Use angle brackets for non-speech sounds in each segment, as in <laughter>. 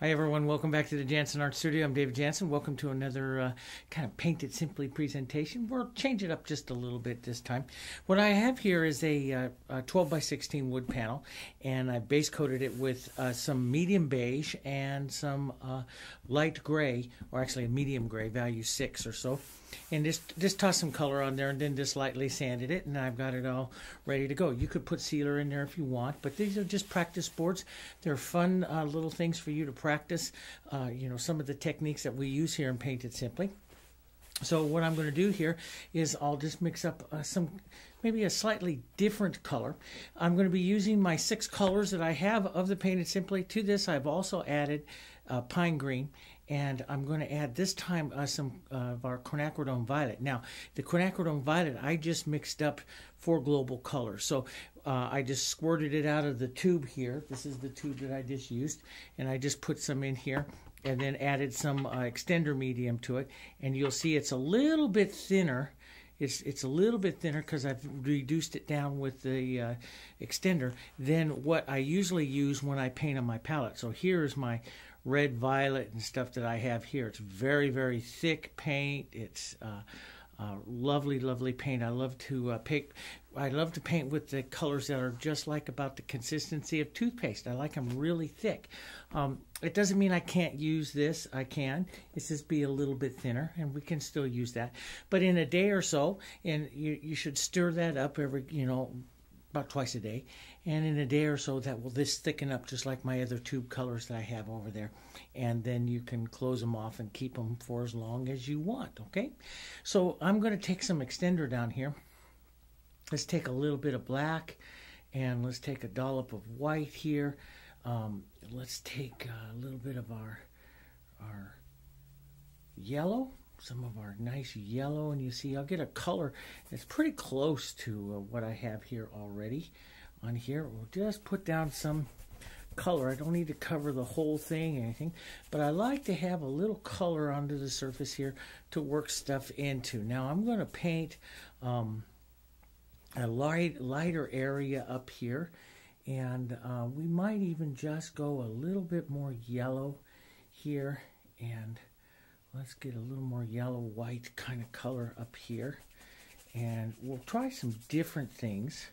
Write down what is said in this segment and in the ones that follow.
Hi, everyone. Welcome back to the Jansen Art Studio. I'm David Jansen. Welcome to another uh, kind of Paint It Simply presentation. We'll change it up just a little bit this time. What I have here is a, uh, a 12 by 16 wood panel, and I base coated it with uh, some medium beige and some uh, light gray, or actually a medium gray, value 6 or so and just just toss some color on there and then just lightly sanded it and I've got it all ready to go. You could put sealer in there if you want, but these are just practice boards. They're fun uh, little things for you to practice, uh, you know, some of the techniques that we use here in Paint It Simply. So what I'm going to do here is I'll just mix up uh, some, maybe a slightly different color. I'm going to be using my six colors that I have of the Paint It Simply. To this I've also added uh, pine green and I'm going to add this time uh, some uh, of our quinacridone violet. Now, the quinacridone violet, I just mixed up for global color. So uh, I just squirted it out of the tube here. This is the tube that I just used, and I just put some in here and then added some uh, extender medium to it. And you'll see it's a little bit thinner. It's, it's a little bit thinner because I've reduced it down with the uh, extender than what I usually use when I paint on my palette. So here's my red, violet, and stuff that I have here. It's very, very thick paint. It's uh, uh, lovely, lovely paint. I love to uh, paint. I love to paint with the colors that are just like about the consistency of toothpaste. I like them really thick. Um, it doesn't mean I can't use this. I can. It's just be a little bit thinner, and we can still use that. But in a day or so, and you you should stir that up every you know about twice a day. And in a day or so, that will this thicken up just like my other tube colors that I have over there. And then you can close them off and keep them for as long as you want, okay? So I'm going to take some extender down here. Let's take a little bit of black and let's take a dollop of white here. Um, let's take a little bit of our, our yellow some of our nice yellow and you see I'll get a color that's pretty close to uh, what I have here already on here. We'll just put down some color. I don't need to cover the whole thing or anything but I like to have a little color onto the surface here to work stuff into. Now I'm going to paint um, a light lighter area up here and uh, we might even just go a little bit more yellow here and let's get a little more yellow white kind of color up here and we'll try some different things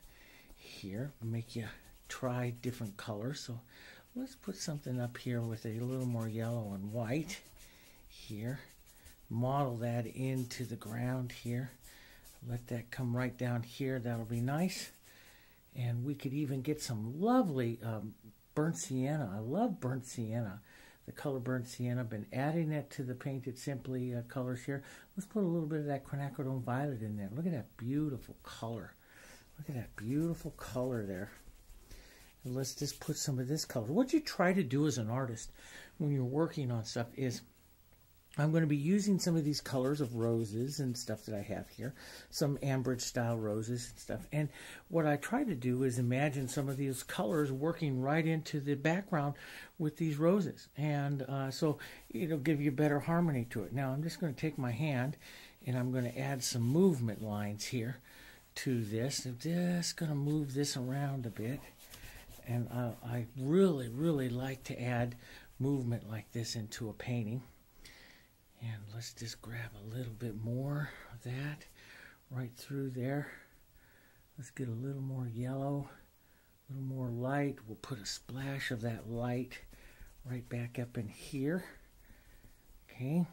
here make you try different colors so let's put something up here with a little more yellow and white here model that into the ground here let that come right down here that'll be nice and we could even get some lovely um, burnt sienna I love burnt sienna the color burnt sienna. I've been adding that to the Paint It Simply uh, colors here. Let's put a little bit of that quinacridone violet in there. Look at that beautiful color. Look at that beautiful color there. And let's just put some of this color. What you try to do as an artist when you're working on stuff is I'm going to be using some of these colors of roses and stuff that I have here, some Ambridge style roses and stuff. And what I try to do is imagine some of these colors working right into the background with these roses. And uh, so it'll give you better harmony to it. Now I'm just going to take my hand and I'm going to add some movement lines here to this. I'm just going to move this around a bit. And uh, I really, really like to add movement like this into a painting. And let's just grab a little bit more of that right through there. Let's get a little more yellow, a little more light. We'll put a splash of that light right back up in here. Okay.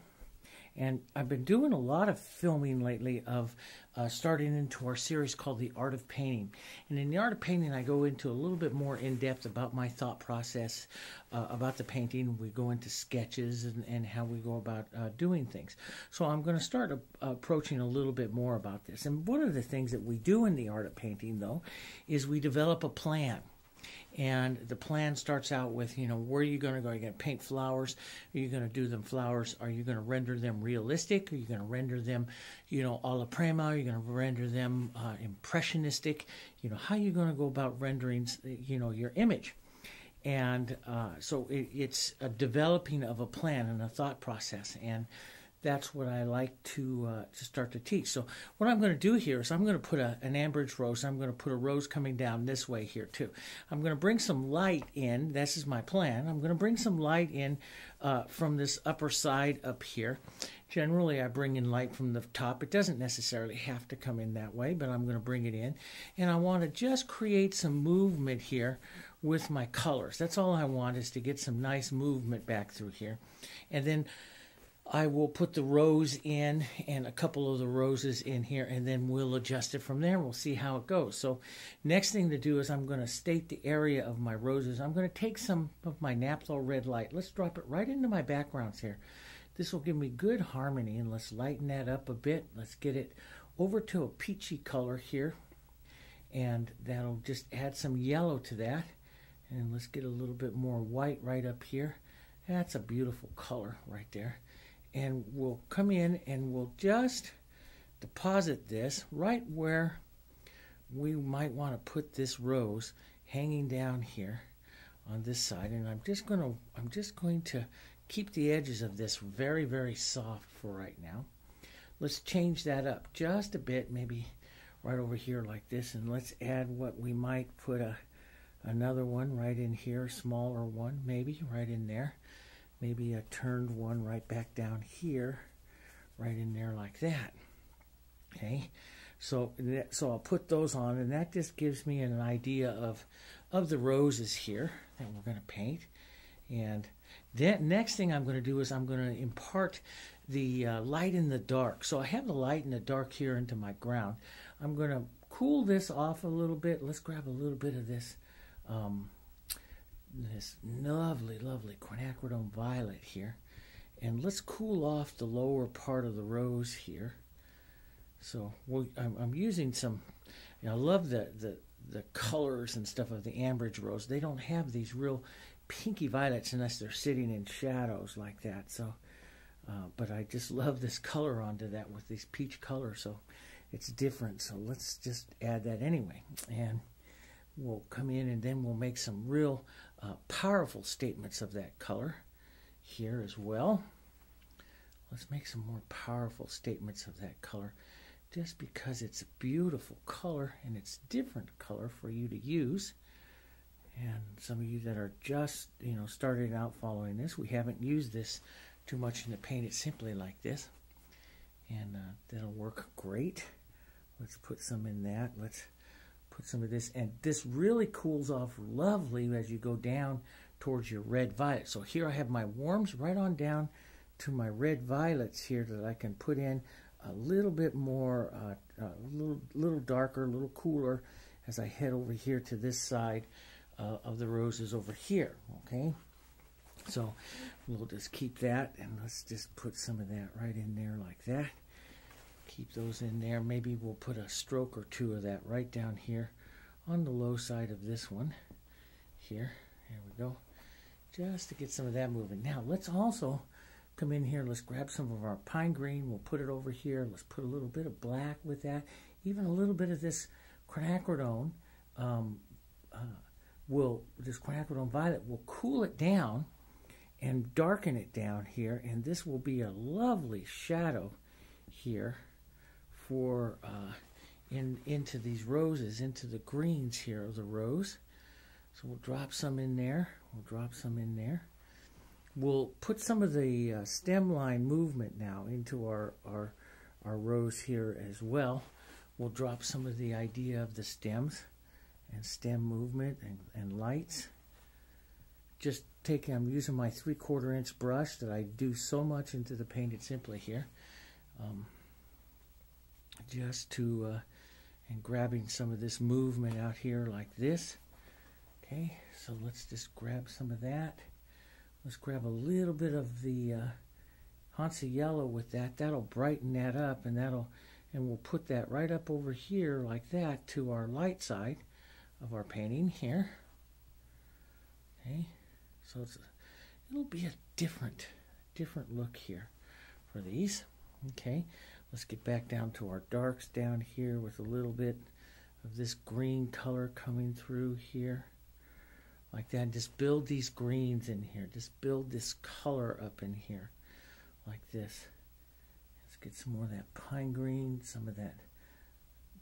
And I've been doing a lot of filming lately of uh, starting into our series called The Art of Painting. And in The Art of Painting, I go into a little bit more in depth about my thought process uh, about the painting. We go into sketches and, and how we go about uh, doing things. So I'm going to start approaching a little bit more about this. And one of the things that we do in The Art of Painting, though, is we develop a plan and the plan starts out with you know where are you going to go? Are you going to paint flowers? Are you going to do them flowers? Are you going to render them realistic? Are you going to render them you know alla prima? Are you going to render them uh, impressionistic? You know how are you going to go about rendering you know your image? And uh, so it, it's a developing of a plan and a thought process. And that's what I like to uh, to start to teach. So what I'm going to do here is I'm going to put a, an Ambridge rose. I'm going to put a rose coming down this way here too. I'm going to bring some light in. This is my plan. I'm going to bring some light in uh, from this upper side up here. Generally, I bring in light from the top. It doesn't necessarily have to come in that way, but I'm going to bring it in. And I want to just create some movement here with my colors. That's all I want is to get some nice movement back through here. And then I will put the rose in and a couple of the roses in here and then we'll adjust it from there. We'll see how it goes. So next thing to do is I'm going to state the area of my roses. I'm going to take some of my Naphthol red light. Let's drop it right into my backgrounds here. This will give me good harmony and let's lighten that up a bit. Let's get it over to a peachy color here and that'll just add some yellow to that. And let's get a little bit more white right up here. That's a beautiful color right there and we'll come in and we'll just deposit this right where we might want to put this rose hanging down here on this side. And I'm just going to I'm just going to keep the edges of this very very soft for right now. Let's change that up just a bit maybe right over here like this and let's add what we might put a another one right in here smaller one maybe right in there maybe a turned one right back down here, right in there like that. Okay, so so I'll put those on, and that just gives me an idea of of the roses here that we're going to paint. And then next thing I'm going to do is I'm going to impart the uh, light in the dark. So I have the light in the dark here into my ground. I'm going to cool this off a little bit. Let's grab a little bit of this um, this lovely, lovely quinacridone violet here. And let's cool off the lower part of the rose here. So we'll, I'm, I'm, using some, you know, I love the, the, the colors and stuff of the Ambridge rose. They don't have these real pinky violets unless they're sitting in shadows like that. So, uh, but I just love this color onto that with this peach color. So it's different. So let's just add that anyway. And we'll come in and then we'll make some real uh, powerful statements of that color here as well. Let's make some more powerful statements of that color just because it's a beautiful color and it's different color for you to use. And some of you that are just, you know, starting out following this, we haven't used this too much in the paint it simply like this. And uh, that'll work great. Let's put some in that. Let's put some of this, and this really cools off lovely as you go down towards your red violet. So here I have my warms right on down to my red violets here that I can put in a little bit more, uh, a little, little darker, a little cooler as I head over here to this side uh, of the roses over here, okay? So we'll just keep that and let's just put some of that right in there like that keep those in there. Maybe we'll put a stroke or two of that right down here on the low side of this one. Here, there we go. Just to get some of that moving. Now, let's also come in here. Let's grab some of our pine green. We'll put it over here. Let's put a little bit of black with that. Even a little bit of this quinacridone. Um, uh, will this quinacridone violet will cool it down and darken it down here. And this will be a lovely shadow here for uh, in into these roses, into the greens here of the rose. So we'll drop some in there. We'll drop some in there. We'll put some of the uh, stem line movement now into our, our, our rose here as well. We'll drop some of the idea of the stems and stem movement and, and lights. Just taking, I'm using my three quarter inch brush that I do so much into the Paint It Simply here. Um, just to uh, and grabbing some of this movement out here like this. Okay so let's just grab some of that. Let's grab a little bit of the uh, Hansa yellow with that. That'll brighten that up and that'll and we'll put that right up over here like that to our light side of our painting here. Okay so it's it'll be a different different look here for these. Okay Let's get back down to our darks down here with a little bit of this green color coming through here. Like that. Just build these greens in here. Just build this color up in here. Like this. Let's get some more of that pine green, some of that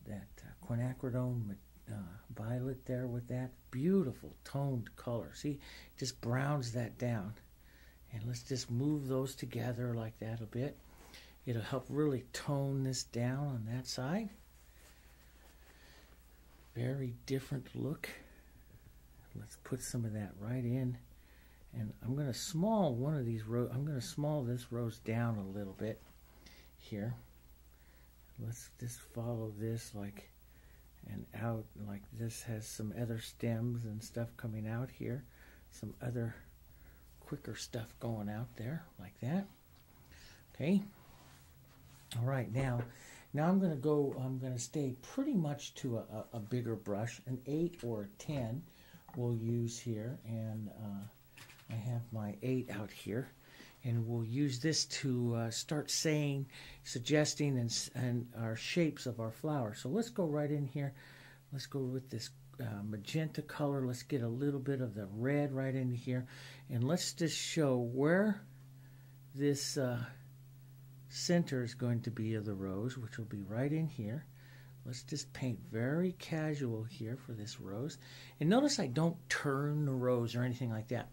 that uh, quinacridone uh, violet there with that beautiful toned color. See, just browns that down. And let's just move those together like that a bit. It'll help really tone this down on that side. Very different look. Let's put some of that right in. And I'm going to small one of these rows. I'm going to small this rose down a little bit here. Let's just follow this like and out like this has some other stems and stuff coming out here. Some other quicker stuff going out there like that. Okay. All right, now, now I'm going to go, I'm going to stay pretty much to a, a, a, bigger brush, an 8 or a 10 we'll use here, and uh, I have my 8 out here, and we'll use this to uh, start saying, suggesting, and, and our shapes of our flower. So let's go right in here. Let's go with this uh, magenta color. Let's get a little bit of the red right in here, and let's just show where this uh, center is going to be of the rose, which will be right in here. Let's just paint very casual here for this rose. And notice I don't turn the rose or anything like that.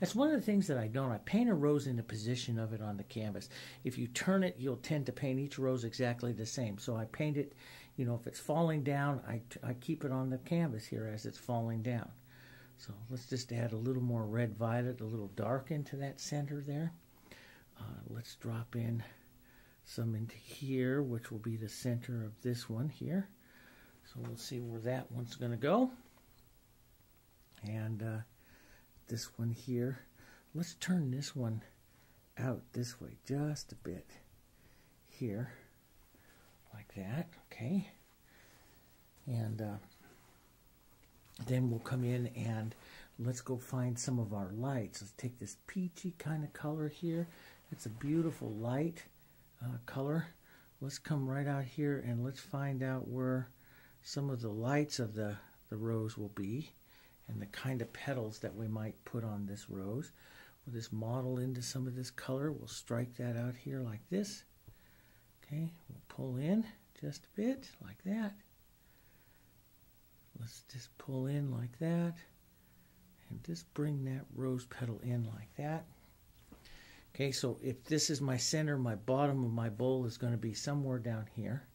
That's one of the things that I don't. I paint a rose in the position of it on the canvas. If you turn it, you'll tend to paint each rose exactly the same. So I paint it, you know, if it's falling down, I, I keep it on the canvas here as it's falling down. So let's just add a little more red violet, a little dark into that center there. Uh, let's drop in some into here, which will be the center of this one here. So we'll see where that one's going to go. And uh, this one here, let's turn this one out this way just a bit here, like that, okay? And uh, then we'll come in and let's go find some of our lights. Let's take this peachy kind of color here. It's a beautiful light uh, color. Let's come right out here and let's find out where some of the lights of the, the rose will be and the kind of petals that we might put on this rose. We'll just model into some of this color. We'll strike that out here like this. Okay, we'll pull in just a bit like that. Let's just pull in like that and just bring that rose petal in like that. Okay, so if this is my center, my bottom of my bowl is going to be somewhere down here.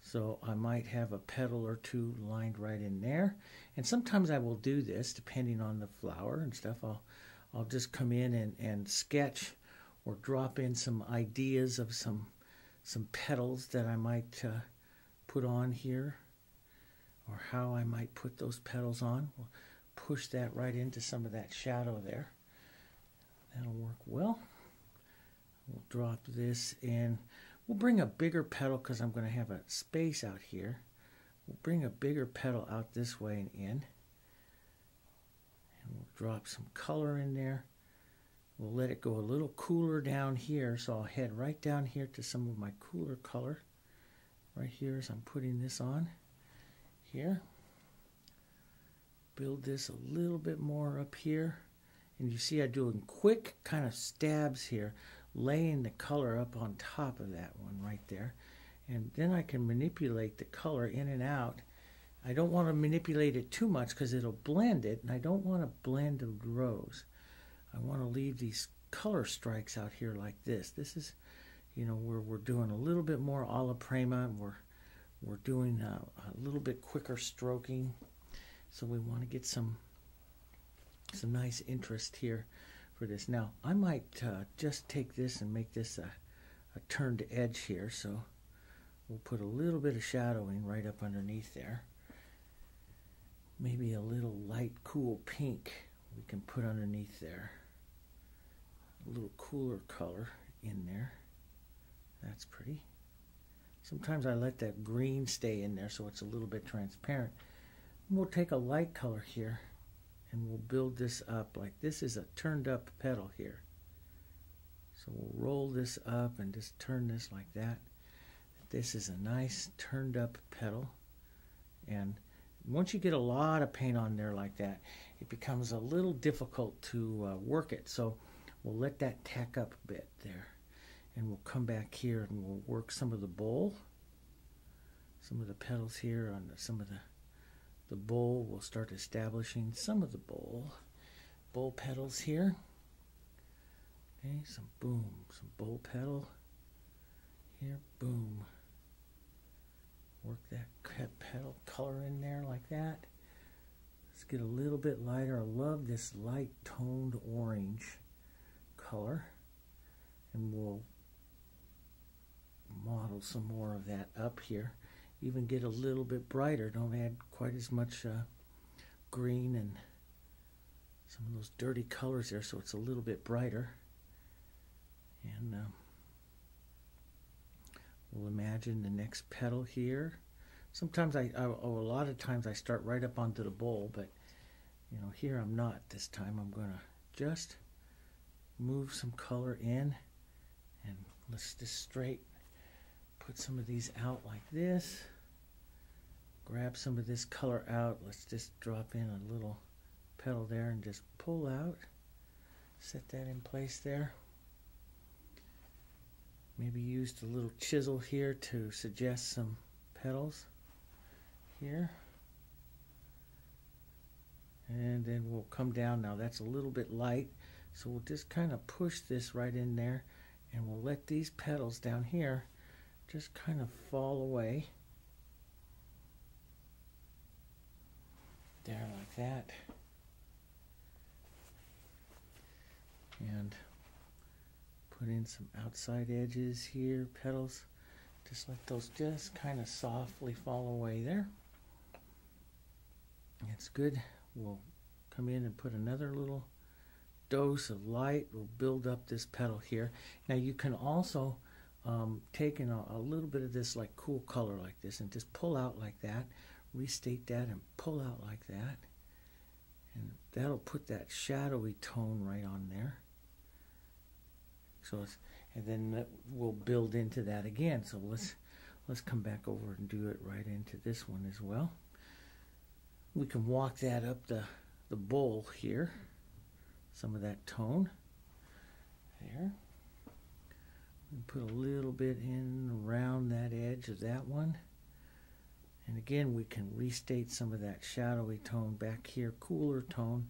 So I might have a petal or two lined right in there. And sometimes I will do this depending on the flower and stuff. I'll, I'll just come in and, and sketch or drop in some ideas of some, some petals that I might uh, put on here or how I might put those petals on. We'll push that right into some of that shadow there. That'll work well. We'll drop this in. We'll bring a bigger petal because I'm going to have a space out here. We'll bring a bigger petal out this way and in. And we'll drop some color in there. We'll let it go a little cooler down here. So I'll head right down here to some of my cooler color. Right here as I'm putting this on. Here. Build this a little bit more up here. And you see I'm doing quick kind of stabs here laying the color up on top of that one right there. And then I can manipulate the color in and out. I don't want to manipulate it too much because it'll blend it, and I don't want to blend the rose. I want to leave these color strikes out here like this. This is, you know, where we're doing a little bit more alla prima, and we're, we're doing a, a little bit quicker stroking. So we want to get some, some nice interest here for this. Now, I might uh, just take this and make this a, a turned edge here, so we'll put a little bit of shadowing right up underneath there. Maybe a little light, cool pink we can put underneath there. A little cooler color in there. That's pretty. Sometimes I let that green stay in there so it's a little bit transparent. We'll take a light color here and we'll build this up like this is a turned up petal here. So we'll roll this up and just turn this like that. This is a nice turned up petal. And once you get a lot of paint on there like that, it becomes a little difficult to uh, work it. So we'll let that tack up a bit there. and we'll come back here and we'll work some of the bowl some of the petals here on the, some of the the bowl we'll start establishing some of the bowl bowl petals here. Okay some boom some bowl petal here boom. Work that petal color in there like that. Let's get a little bit lighter. I love this light toned orange color. And we'll model some more of that up here even get a little bit brighter. Don't add quite as much uh, green and some of those dirty colors there so it's a little bit brighter. And uh, we'll imagine the next petal here. Sometimes I, I, oh, a lot of times I start right up onto the bowl but you know here I'm not this time. I'm gonna just move some color in and let's just straight put some of these out like this. Grab some of this color out. Let's just drop in a little petal there and just pull out. Set that in place there. Maybe used a little chisel here to suggest some petals here. And then we'll come down. Now that's a little bit light so we'll just kind of push this right in there and we'll let these petals down here just kind of fall away. There like that. And put in some outside edges here, petals. Just let those just kind of softly fall away there. It's good. We'll come in and put another little dose of light We'll build up this petal here. Now you can also um, take in a, a, little bit of this like cool color like this and just pull out like that, restate that and pull out like that. And that'll put that shadowy tone right on there. So it's, and then we'll build into that again. So let's let's come back over and do it right into this one as well. We can walk that up the the bowl here some of that tone there. And put a little bit in around that edge of that one. And again, we can restate some of that shadowy tone back here, cooler tone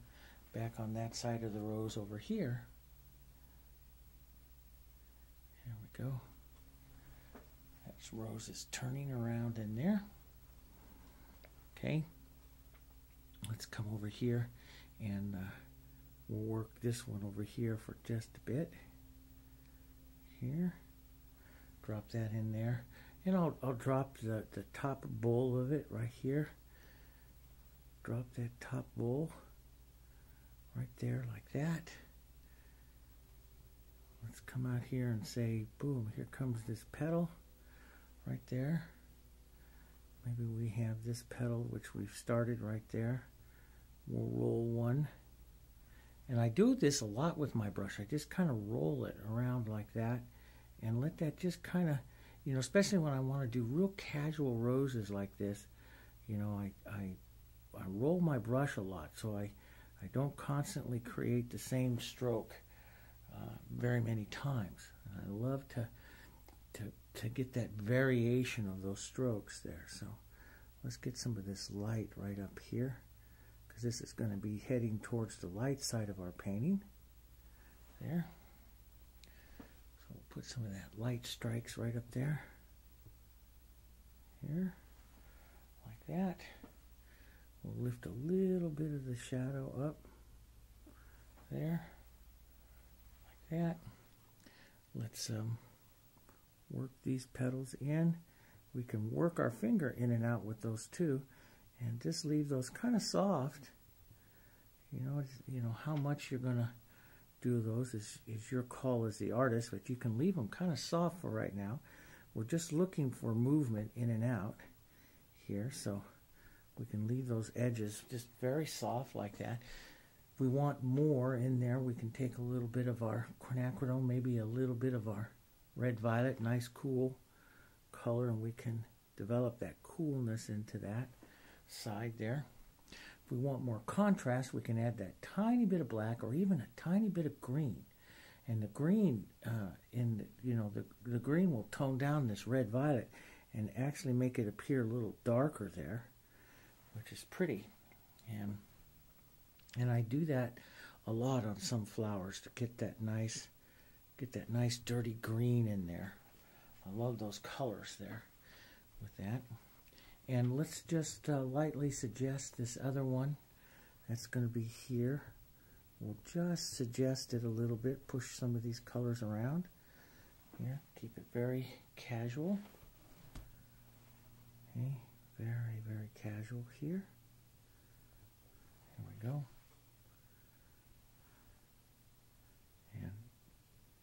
back on that side of the rose over here. There we go. That rose is turning around in there. Okay. Let's come over here and uh, We'll work this one over here for just a bit. Here. Drop that in there. And I'll, I'll drop the, the top bowl of it right here. Drop that top bowl right there like that. Let's come out here and say, boom, here comes this petal right there. Maybe we have this petal which we've started right there. We'll roll one and I do this a lot with my brush. I just kind of roll it around like that and let that just kind of, you know, especially when I want to do real casual roses like this, you know, I, I, I roll my brush a lot so I, I don't constantly create the same stroke uh, very many times. And I love to, to, to get that variation of those strokes there. So let's get some of this light right up here because this is going to be heading towards the light side of our painting. There. So we'll put some of that light strikes right up there. Here. Like that. We'll lift a little bit of the shadow up. There. Like that. Let's um, work these petals in. We can work our finger in and out with those too and just leave those kind of soft. You know, you know how much you're gonna do those is, is your call as the artist, but you can leave them kind of soft for right now. We're just looking for movement in and out here, so we can leave those edges just very soft like that. If we want more in there, we can take a little bit of our quinacridone, maybe a little bit of our red violet, nice cool color, and we can develop that coolness into that side there. If we want more contrast, we can add that tiny bit of black or even a tiny bit of green. and the green uh, in the, you know the the green will tone down this red violet and actually make it appear a little darker there, which is pretty, and and I do that a lot on some flowers to get that nice get that nice dirty green in there. I love those colors there with that. And let's just uh, lightly suggest this other one that's going to be here. We'll just suggest it a little bit, push some of these colors around. Here, keep it very casual. Okay, very, very casual here. Here we go. And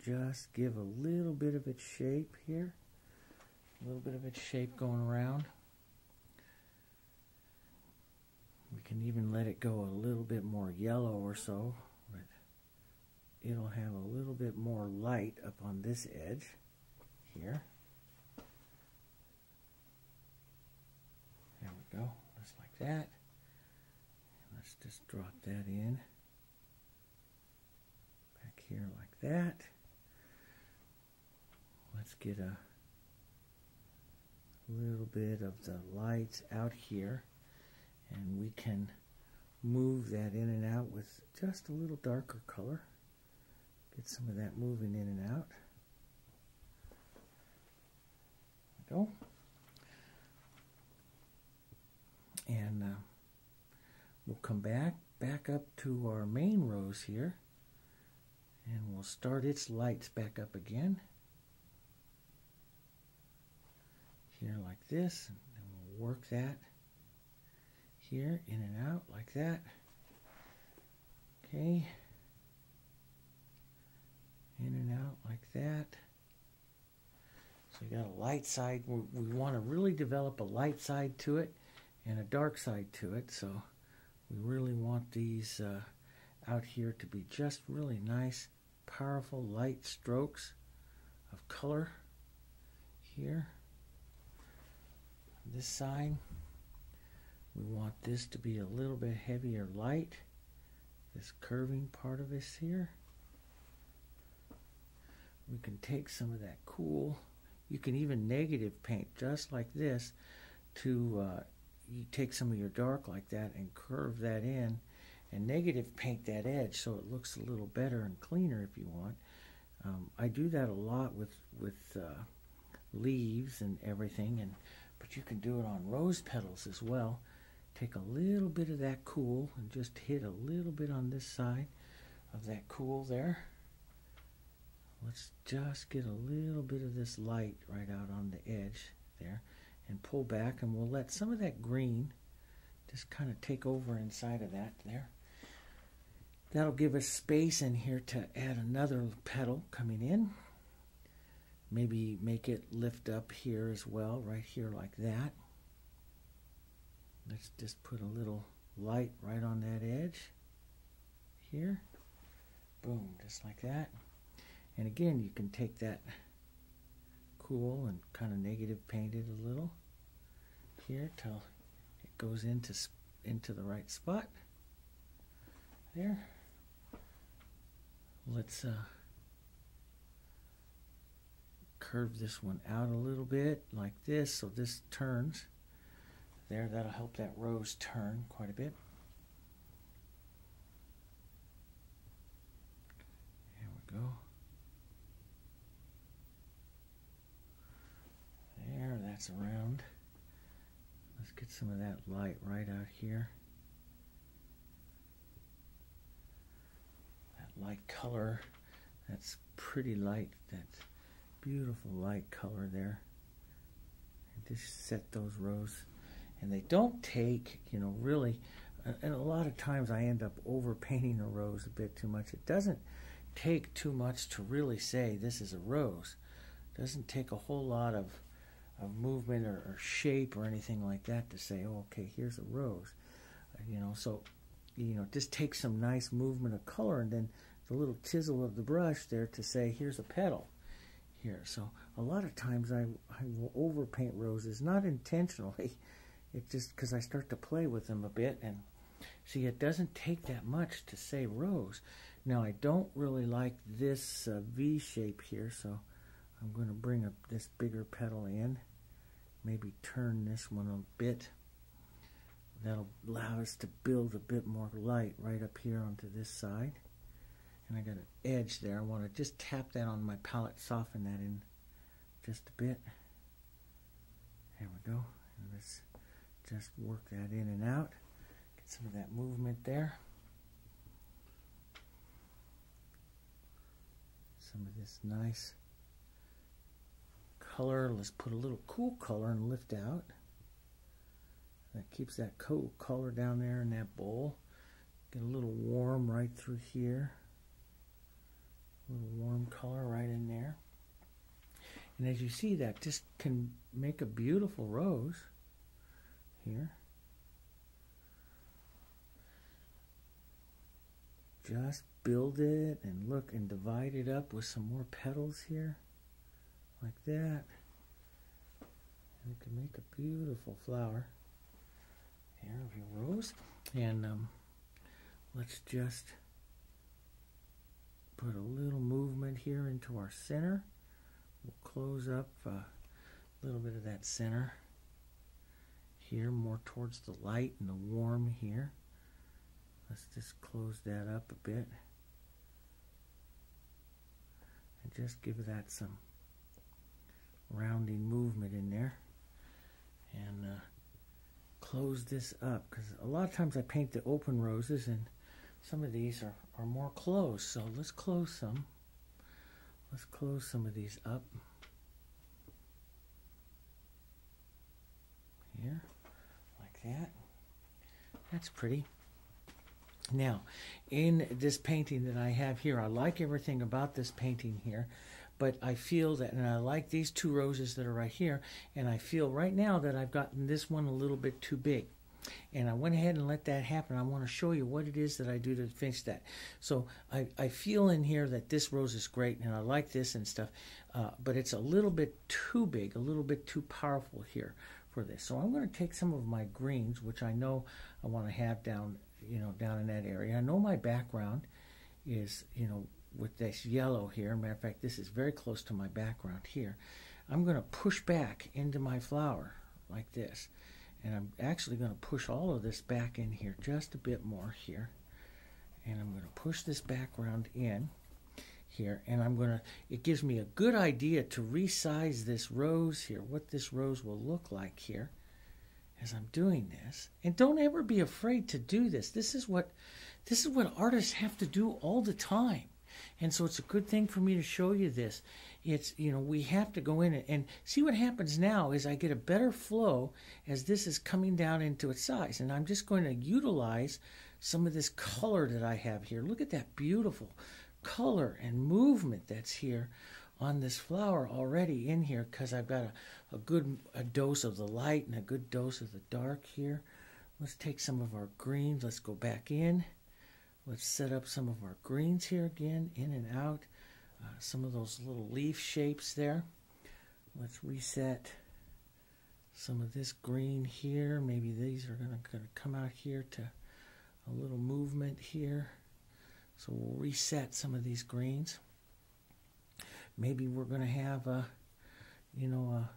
just give a little bit of its shape here. A little bit of its shape going around. We can even let it go a little bit more yellow or so, but it'll have a little bit more light up on this edge here. There we go, just like that. Let's just drop that in. Back here like that. Let's get a little bit of the lights out here and we can move that in and out with just a little darker color. Get some of that moving in and out. Go. And uh, we'll come back, back up to our main rose here. And we'll start its lights back up again. Here like this. And we'll work that here, in and out like that. Okay. In and out like that. So you got a light side. We, we want to really develop a light side to it and a dark side to it. So we really want these uh, out here to be just really nice, powerful light strokes of color here. This side. We want this to be a little bit heavier light, this curving part of this here. We can take some of that cool, you can even negative paint just like this to, uh, you take some of your dark like that and curve that in and negative paint that edge so it looks a little better and cleaner if you want. Um, I do that a lot with, with uh, leaves and everything, and but you can do it on rose petals as well. Take a little bit of that cool and just hit a little bit on this side of that cool there. Let's just get a little bit of this light right out on the edge there and pull back and we'll let some of that green just kind of take over inside of that there. That'll give us space in here to add another petal coming in. Maybe make it lift up here as well, right here like that. Let's just put a little light right on that edge here. Boom, just like that. And again, you can take that cool and kind of negative paint it a little here till it goes into into the right spot. There. Let's uh, curve this one out a little bit like this so this turns there. That'll help that rose turn quite a bit. There we go. There, that's around. Let's get some of that light right out here. That light color, that's pretty light, that's beautiful light color there. And just set those rows and they don't take, you know, really, and a lot of times I end up overpainting a rose a bit too much. It doesn't take too much to really say this is a rose. It doesn't take a whole lot of, of movement or, or shape or anything like that to say, oh, okay, here's a rose. Uh, you know, so, you know, just take some nice movement of color and then the little chisel of the brush there to say, here's a petal here. So a lot of times I, I will overpaint roses, not intentionally, it just because I start to play with them a bit and see it doesn't take that much to say rose Now I don't really like this uh, V shape here, so I'm going to bring up this bigger petal in. Maybe turn this one a bit. That'll allow us to build a bit more light right up here onto this side. And I got an edge there. I want to just tap that on my palette, soften that in just a bit. There we go. And let's just work that in and out. Get some of that movement there. Some of this nice color. Let's put a little cool color and lift out. That keeps that cool color down there in that bowl. Get a little warm right through here. A little warm color right in there. And as you see, that just can make a beautiful rose here. Just build it and look and divide it up with some more petals here, like that. And you can make a beautiful flower here your rose. And um, let's just put a little movement here into our center. We'll close up uh, a little bit of that center here, more towards the light and the warm here. Let's just close that up a bit. And just give that some rounding movement in there. And uh, close this up because a lot of times I paint the open roses and some of these are, are more closed. So let's close some. Let's close some of these up. Here, that. That's pretty. Now, in this painting that I have here, I like everything about this painting here, but I feel that, and I like these two roses that are right here, and I feel right now that I've gotten this one a little bit too big. And I went ahead and let that happen. I want to show you what it is that I do to fix that. So I, I feel in here that this rose is great, and I like this and stuff, uh, but it's a little bit too big, a little bit too powerful here for this. So I'm going to take some of my greens, which I know I want to have down, you know, down in that area. I know my background is, you know, with this yellow here. Matter of fact, this is very close to my background here. I'm going to push back into my flower like this. And I'm actually going to push all of this back in here just a bit more here. And I'm going to push this background in here. And I'm going to, it gives me a good idea to resize this rose here, what this rose will look like here as I'm doing this. And don't ever be afraid to do this. This is what, this is what artists have to do all the time. And so it's a good thing for me to show you this. It's, you know, we have to go in and see what happens now is I get a better flow as this is coming down into its size. And I'm just going to utilize some of this color that I have here. Look at that beautiful color and movement that's here on this flower already in here because I've got a, a good a dose of the light and a good dose of the dark here. Let's take some of our greens. Let's go back in. Let's set up some of our greens here again, in and out. Uh, some of those little leaf shapes there. Let's reset some of this green here. Maybe these are going to come out here to a little movement here. So we'll reset some of these greens. Maybe we're going to have a, you know, a,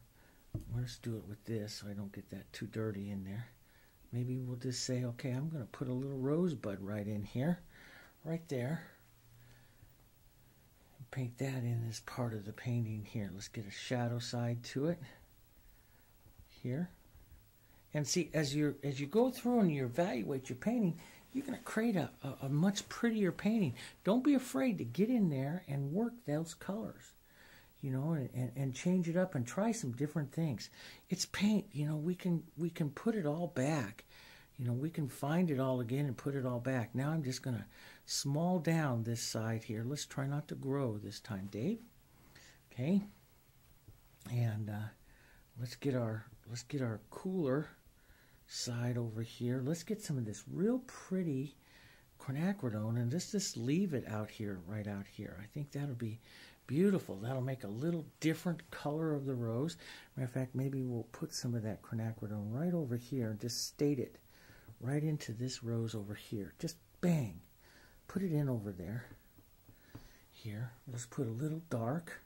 let's do it with this so I don't get that too dirty in there. Maybe we'll just say, okay, I'm going to put a little rosebud right in here, right there. Paint that in as part of the painting here. Let's get a shadow side to it here. And see, as you as you go through and you evaluate your painting, you're going to create a, a, a, much prettier painting. Don't be afraid to get in there and work those colors you know, and, and change it up and try some different things. It's paint, you know, we can we can put it all back. You know, we can find it all again and put it all back. Now I'm just going to small down this side here. Let's try not to grow this time, Dave. Okay. And uh, let's get our let's get our cooler side over here. Let's get some of this real pretty quinacridone and just just leave it out here, right out here. I think that'll be Beautiful. That'll make a little different color of the rose. Matter of fact, maybe we'll put some of that quinacridone right over here and just state it right into this rose over here. Just bang. put it in over there. Here, let's put a little dark,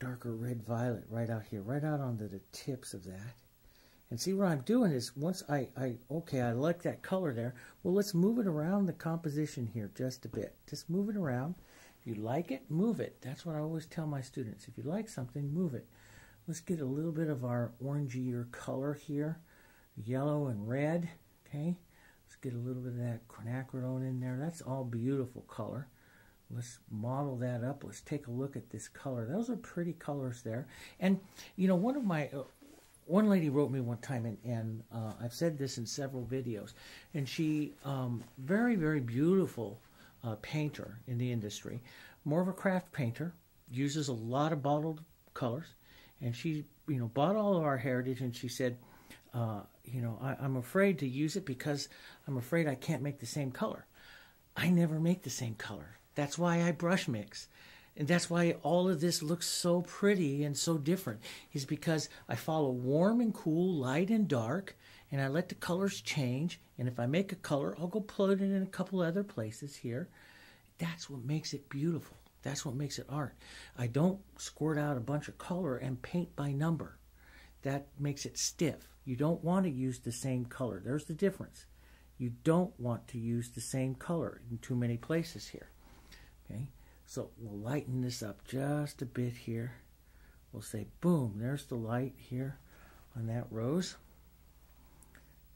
darker red violet right out here, right out onto the tips of that. And see what I'm doing is once I, I, okay, I like that color there. Well, let's move it around the composition here just a bit. Just move it around. If you like it, move it. That's what I always tell my students. If you like something, move it. Let's get a little bit of our orangier color here, yellow and red, okay? Let's get a little bit of that quinacridone in there. That's all beautiful color. Let's model that up. Let's take a look at this color. Those are pretty colors there. And, you know, one of my, uh, one lady wrote me one time, and, and uh, I've said this in several videos, and she, um, very, very beautiful uh, painter in the industry, more of a craft painter, uses a lot of bottled colors, and she, you know, bought all of our heritage, and she said, uh, you know, I, I'm afraid to use it because I'm afraid I can't make the same color. I never make the same color. That's why I brush mix. And that's why all of this looks so pretty and so different, is because I follow warm and cool, light and dark, and I let the colors change. And if I make a color, I'll go put it in a couple other places here. That's what makes it beautiful. That's what makes it art. I don't squirt out a bunch of color and paint by number. That makes it stiff. You don't want to use the same color. There's the difference. You don't want to use the same color in too many places here. Okay, so we'll lighten this up just a bit here. We'll say, boom, there's the light here on that rose.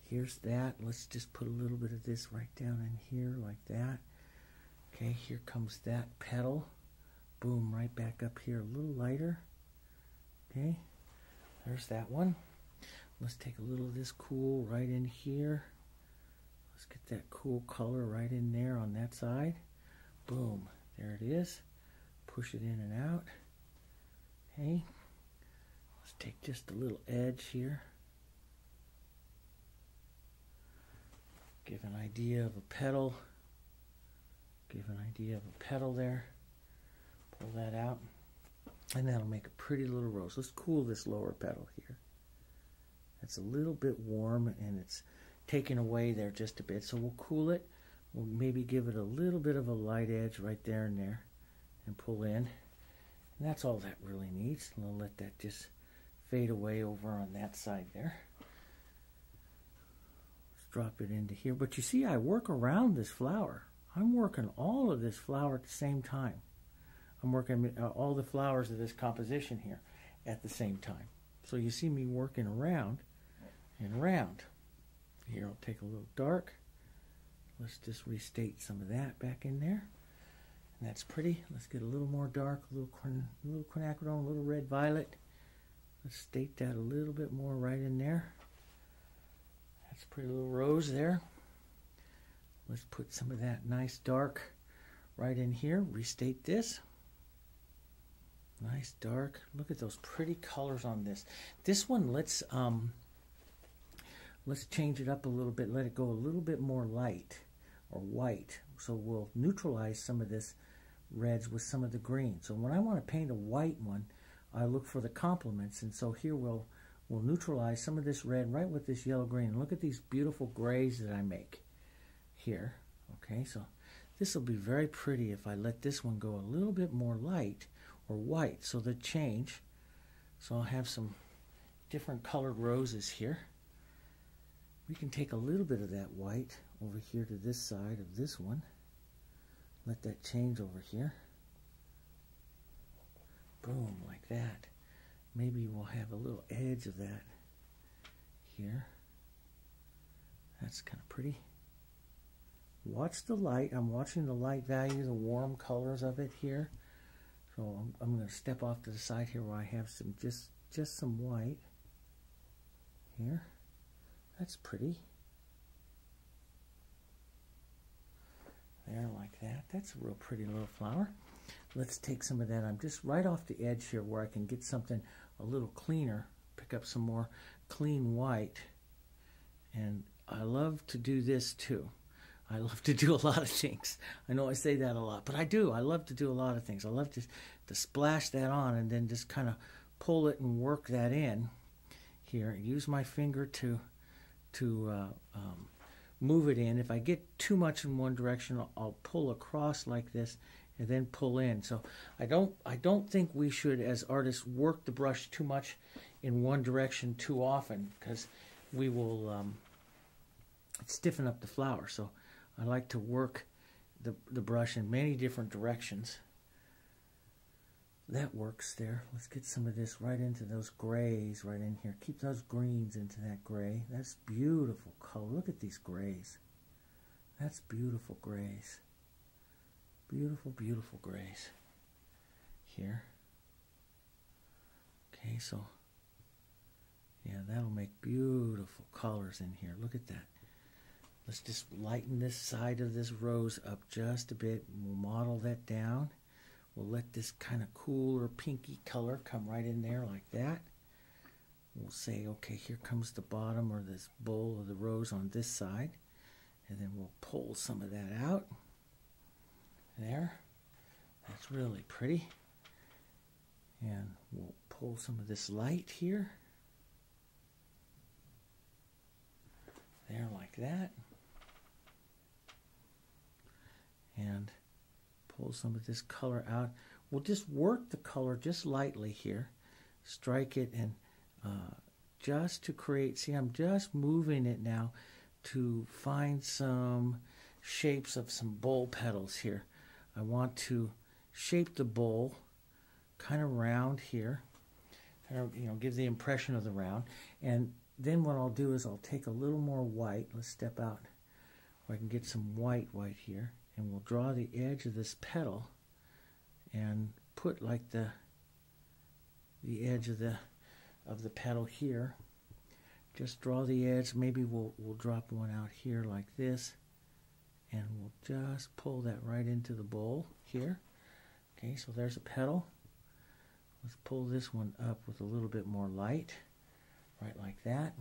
Here's that. Let's just put a little bit of this right down in here like that. Okay, here comes that petal. Boom, right back up here, a little lighter. Okay, there's that one. Let's take a little of this cool right in here. Let's get that cool color right in there on that side. Boom, there it is. Push it in and out. Okay, let's take just a little edge here. Give an idea of a petal. Give an idea of a petal there. Pull that out. And that'll make a pretty little rose. Let's cool this lower petal here. It's a little bit warm and it's taken away there just a bit. So we'll cool it. We'll maybe give it a little bit of a light edge right there and there and pull in. And that's all that really needs. And I'll let that just fade away over on that side there. Let's drop it into here. But you see, I work around this flower. I'm working all of this flower at the same time. I'm working uh, all the flowers of this composition here at the same time. So you see me working around and around. Here I'll take a little dark. Let's just restate some of that back in there. And that's pretty. Let's get a little more dark, a little, a little quinacridone, a little red violet. Let's state that a little bit more right in there. That's a pretty little rose there. Let's put some of that nice dark right in here. Restate this. Nice dark. Look at those pretty colors on this. This one, let's um, let's change it up a little bit. Let it go a little bit more light or white. So we'll neutralize some of this reds with some of the green. So when I want to paint a white one, I look for the complements. And so here we'll, we'll neutralize some of this red right with this yellow green. Look at these beautiful grays that I make here. Okay, so this will be very pretty if I let this one go a little bit more light or white. So the change. So I'll have some different colored roses here. We can take a little bit of that white over here to this side of this one. Let that change over here. Boom, like that. Maybe we'll have a little edge of that here. That's kind of pretty. Watch the light. I'm watching the light value, the warm colors of it here. So I'm, I'm going to step off to the side here where I have some just just some white here. That's pretty. There, like that. That's a real pretty little flower. Let's take some of that. I'm just right off the edge here where I can get something a little cleaner. Pick up some more clean white. And I love to do this too. I love to do a lot of things. I know I say that a lot, but I do. I love to do a lot of things. I love to, to splash that on and then just kind of pull it and work that in here. Use my finger to to uh, um, move it in. If I get too much in one direction, I'll, I'll pull across like this and then pull in. So I don't I don't think we should as artists work the brush too much in one direction too often because we will um, stiffen up the flower. So I like to work the, the brush in many different directions. That works there. Let's get some of this right into those grays right in here. Keep those greens into that gray. That's beautiful color. Look at these grays. That's beautiful grays. Beautiful, beautiful grays. Here. Okay, so yeah, that'll make beautiful colors in here. Look at that. Let's just lighten this side of this rose up just a bit. We'll model that down. We'll let this kind of cooler pinky color come right in there like that. We'll say, okay, here comes the bottom or this bowl of the rose on this side. And then we'll pull some of that out. There. That's really pretty. And we'll pull some of this light here. There like that. and pull some of this color out. We'll just work the color just lightly here. Strike it and uh, just to create, see I'm just moving it now to find some shapes of some bowl petals here. I want to shape the bowl kind of round here. Kind of, you know, give the impression of the round. And then what I'll do is I'll take a little more white. Let's step out where I can get some white white here and we'll draw the edge of this petal and put like the the edge of the of the petal here. Just draw the edge. Maybe we'll we'll drop one out here like this. And we'll just pull that right into the bowl here. Okay so there's a petal. Let's pull this one up with a little bit more light. Right like that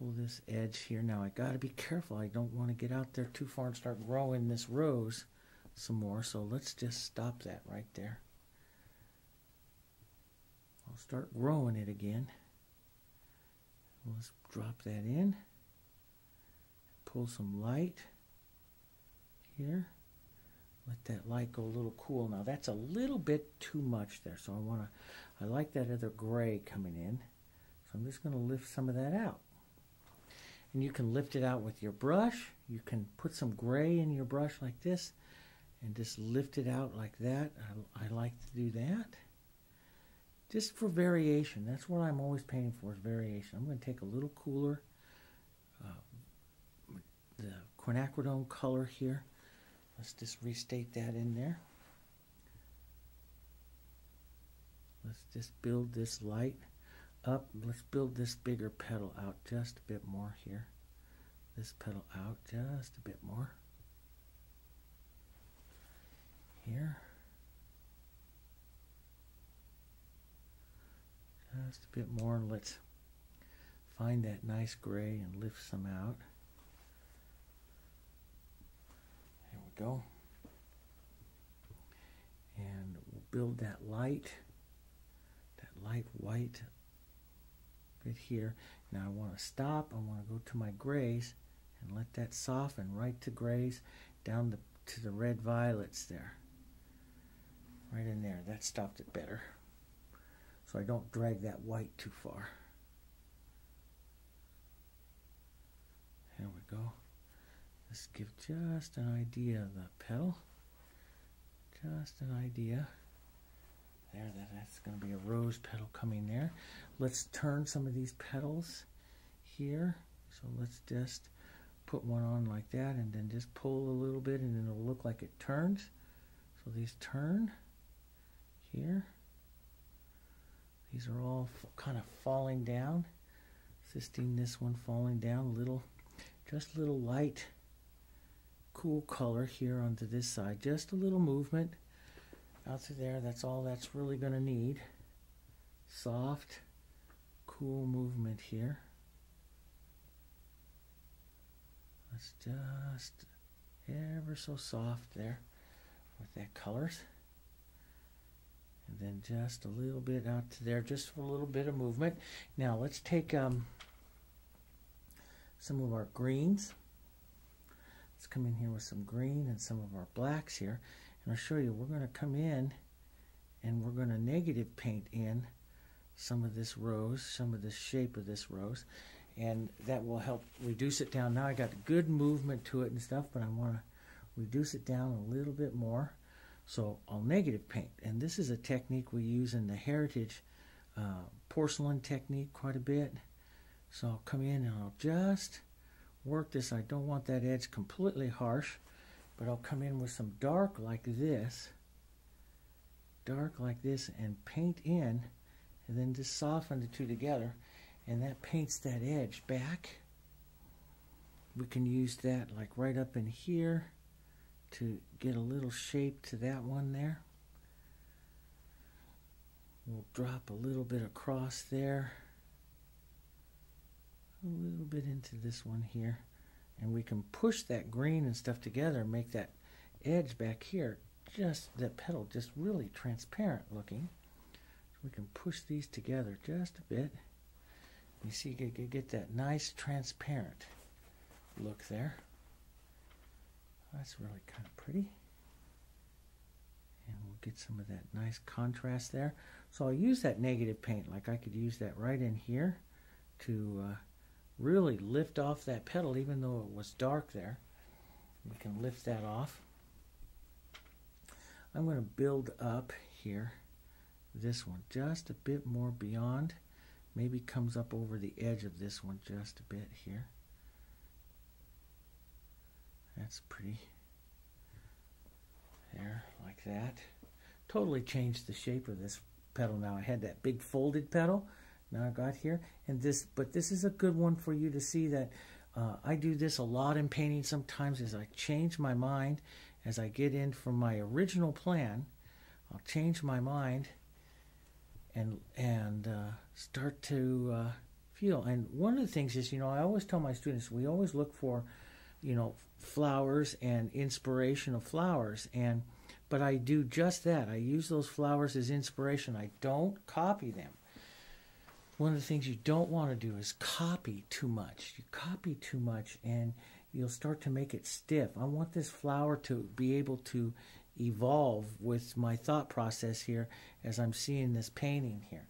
pull this edge here. Now I got to be careful. I don't want to get out there too far and start growing this rose some more. So let's just stop that right there. I'll start growing it again. Let's drop that in. Pull some light here. Let that light go a little cool. Now that's a little bit too much there. So I want to, I like that other gray coming in. So I'm just going to lift some of that out and you can lift it out with your brush. You can put some gray in your brush like this and just lift it out like that. I, I like to do that. Just for variation. That's what I'm always painting for is variation. I'm going to take a little cooler, uh, the quinacridone color here. Let's just restate that in there. Let's just build this light up. Let's build this bigger petal out just a bit more here. This petal out just a bit more. Here. Just a bit more. Let's find that nice gray and lift some out. There we go. And we'll build that light, that light white bit here. Now I want to stop. I want to go to my grays and let that soften right to grays down the, to the red violets there. Right in there. That stopped it better. So I don't drag that white too far. There we go. Let's give just an idea of the petal. Just an idea. There, that, that's going to be a rose petal coming there. Let's turn some of these petals here. So let's just put one on like that and then just pull a little bit and it'll look like it turns. So these turn here. These are all kind of falling down. Assisting this one falling down a little, just a little light, cool color here onto this side. Just a little movement out to there. That's all that's really going to need. Soft, cool movement here. Let's just ever so soft there with that colors. And then just a little bit out to there, just for a little bit of movement. Now let's take um, some of our greens. Let's come in here with some green and some of our blacks here. I'll show you, we're going to come in and we're going to negative paint in some of this rose, some of the shape of this rose. And that will help reduce it down. Now I got good movement to it and stuff, but I want to reduce it down a little bit more. So I'll negative paint. And this is a technique we use in the heritage uh, porcelain technique quite a bit. So I'll come in and I'll just work this. I don't want that edge completely harsh, but I'll come in with some dark like this, dark like this, and paint in, and then just soften the two together, and that paints that edge back. We can use that like right up in here to get a little shape to that one there. We'll drop a little bit across there, a little bit into this one here, and we can push that green and stuff together and make that edge back here, just that petal just really transparent looking. So we can push these together just a bit. You see, you get, get that nice transparent look there. That's really kind of pretty. And we'll get some of that nice contrast there. So I'll use that negative paint, like I could use that right in here to uh, really lift off that petal, even though it was dark there. We can lift that off. I'm going to build up here this one just a bit more beyond. Maybe comes up over the edge of this one just a bit here. That's pretty. There, like that. Totally changed the shape of this petal now. I had that big folded petal. Now I got here. And this, but this is a good one for you to see that uh, I do this a lot in painting sometimes as I change my mind as I get in from my original plan. I'll change my mind and and uh, start to uh, feel. And one of the things is, you know, I always tell my students we always look for, you know, flowers and inspiration of flowers and but I do just that. I use those flowers as inspiration. I don't copy them. One of the things you don't want to do is copy too much. You copy too much and you'll start to make it stiff. I want this flower to be able to evolve with my thought process here as I'm seeing this painting here.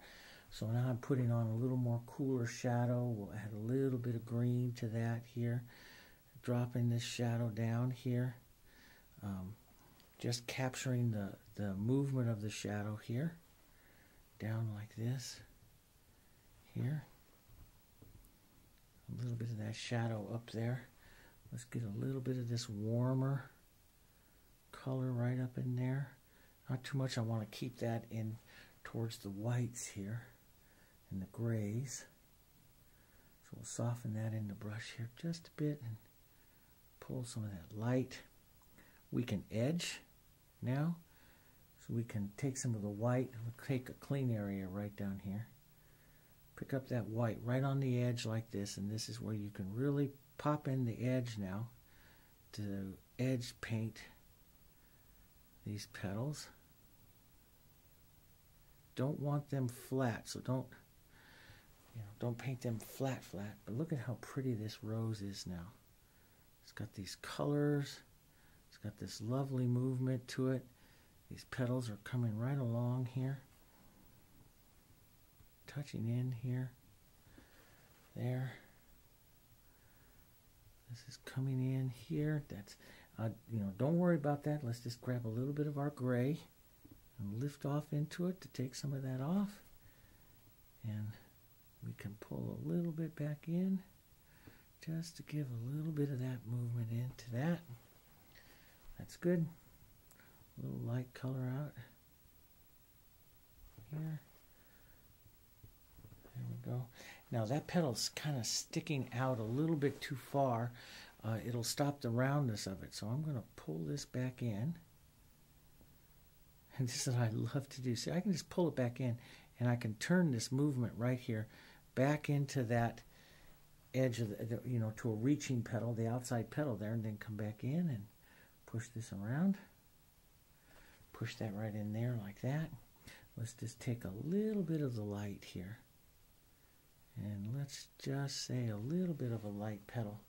So now I'm putting on a little more cooler shadow. We'll add a little bit of green to that here. Dropping this shadow down here. Um, just capturing the, the movement of the shadow here, down like this, here. A little bit of that shadow up there. Let's get a little bit of this warmer color right up in there. Not too much, I want to keep that in towards the whites here and the grays. So we'll soften that in the brush here just a bit and pull some of that light. We can edge now. So we can take some of the white, we'll take a clean area right down here. Pick up that white right on the edge like this, and this is where you can really pop in the edge now to edge paint these petals. Don't want them flat, so don't you know, don't paint them flat flat, but look at how pretty this rose is now. It's got these colors it's got this lovely movement to it. These petals are coming right along here. Touching in here. There. This is coming in here. That's, uh, you know, don't worry about that. Let's just grab a little bit of our gray and lift off into it to take some of that off. And we can pull a little bit back in just to give a little bit of that movement into that. That's good. A little light color out here. Go. Now that petal's kind of sticking out a little bit too far. Uh, it'll stop the roundness of it. So I'm going to pull this back in. And <laughs> this is what I love to do. See, I can just pull it back in and I can turn this movement right here back into that edge of the, you know, to a reaching petal, the outside petal there, and then come back in and push this around. Push that right in there like that. Let's just take a little bit of the light here And let's just say a little bit of a light petal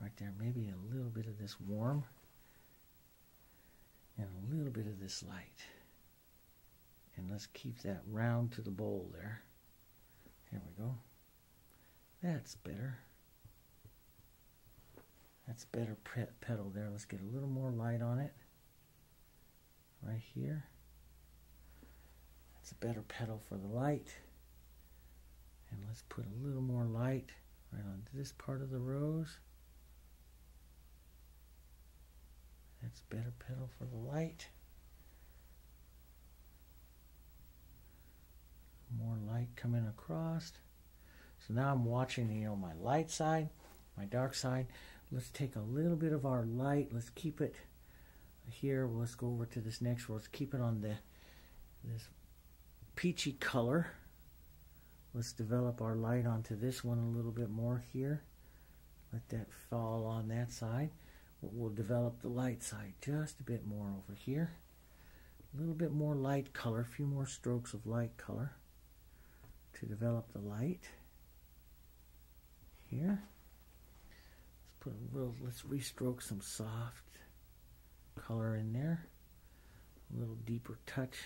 right there. Maybe a little bit of this warm and a little bit of this light. And let's keep that round to the bowl there. Here we go. That's better. That's better petal there. Let's get a little more light on it. Right here. That's a better petal for the light. And let's put a little more light right on this part of the rose. That's better petal for the light. More light coming across. So now I'm watching, you know, my light side, my dark side. Let's take a little bit of our light. Let's keep it here. Let's go over to this next one. Let's keep it on the this peachy color. Let's develop our light onto this one a little bit more here. Let that fall on that side. We'll develop the light side just a bit more over here. A little bit more light color, a few more strokes of light color to develop the light here. Let's put a little, let's restroke some soft color in there. A little deeper touch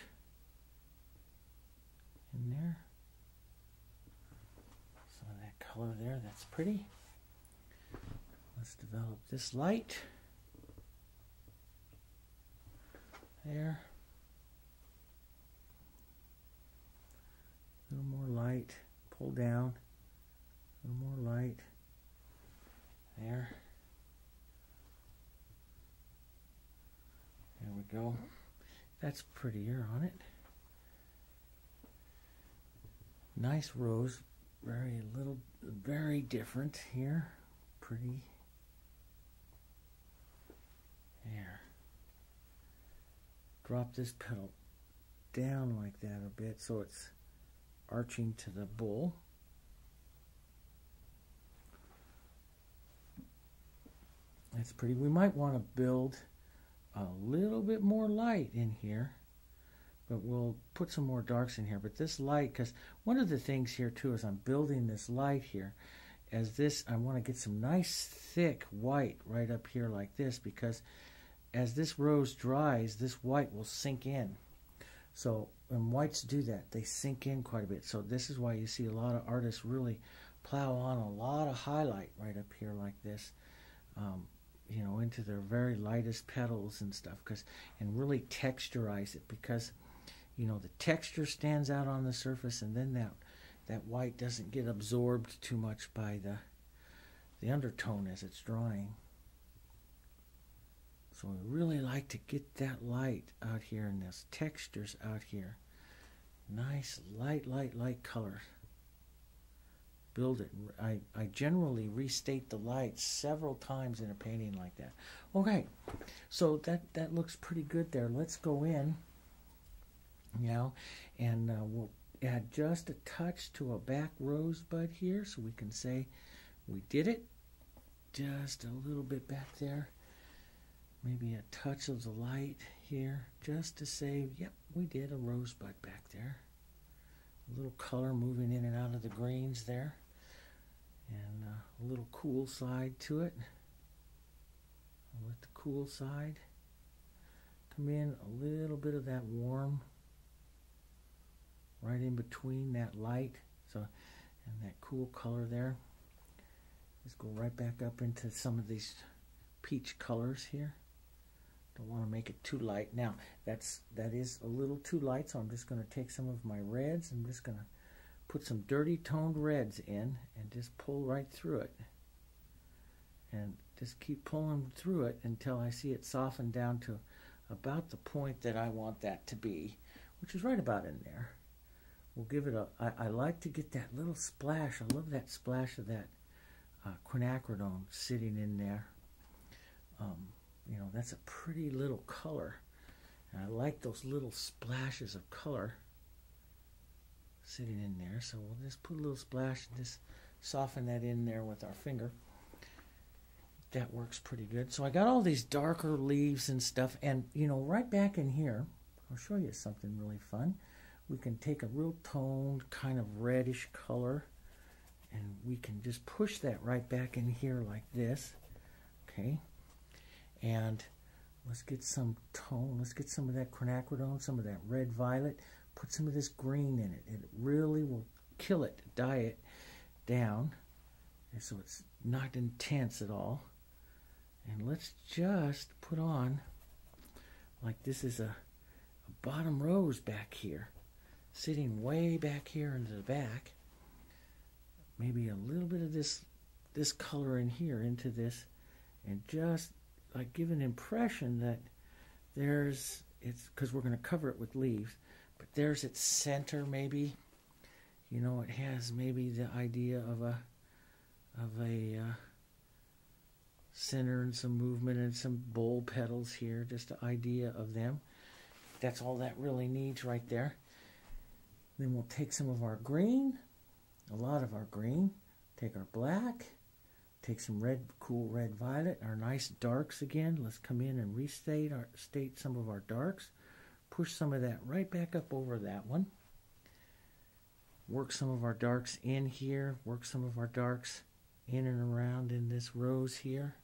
in there. Color there, that's pretty. Let's develop this light. There. A little more light. Pull down. A little more light. There. There we go. That's prettier on it. Nice rose. Very little, very different here. Pretty. There. Drop this petal down like that a bit so it's arching to the bowl. That's pretty. We might want to build a little bit more light in here, but we'll put some more darks in here. But this light, because one of the things here too is I'm building this light here. As this, I want to get some nice thick white right up here like this because as this rose dries, this white will sink in. So and whites do that. They sink in quite a bit. So this is why you see a lot of artists really plow on a lot of highlight right up here like this. Um, you know, into their very lightest petals and stuff, because and really texturize it because, you know, the texture stands out on the surface, and then that that white doesn't get absorbed too much by the the undertone as it's drying. So we really like to get that light out here and those textures out here. Nice light, light, light color. Build it. I, I generally restate the light several times in a painting like that. Okay, so that, that looks pretty good there. Let's go in, you know, and uh, we'll add just a touch to a back rosebud here so we can say we did it. Just a little bit back there maybe a touch of the light here just to say, yep, we did a rosebud back there. A little color moving in and out of the greens there. And uh, a little cool side to it. I'll let the cool side come in a little bit of that warm right in between that light. So, and that cool color there. Let's go right back up into some of these peach colors here. Don't want to make it too light. Now, that's that is a little too light, so I'm just going to take some of my reds. I'm just going to put some dirty toned reds in and just pull right through it. And just keep pulling through it until I see it soften down to about the point that I want that to be, which is right about in there. We'll give it a. I, I like to get that little splash. I love that splash of that uh, quinacridone sitting in there. Um, you know, that's a pretty little color. And I like those little splashes of color sitting in there. So we'll just put a little splash and just soften that in there with our finger. That works pretty good. So I got all these darker leaves and stuff. And, you know, right back in here, I'll show you something really fun. We can take a real toned kind of reddish color And we can just push that right back in here like this. Okay. And let's get some tone. Let's get some of that quinacridone, some of that red violet. Put some of this green in it. It really will kill it, dye it down. And so it's not intense at all. And let's just put on, like this is a, a bottom rose back here, sitting way back here into the back. Maybe a little bit of this this color in here into this. And just like give an impression that there's it's because we're going to cover it with leaves but there's its center maybe. You know it has maybe the idea of a of a uh, center and some movement and some bowl petals here just the idea of them. That's all that really needs right there then we'll take some of our green a lot of our green take our black take some red cool red violet our nice darks again. Let's come in and restate our state some of our darks. Push some of that right back up over that one. Work some of our darks in here. Work some of our darks in and around in this rose here.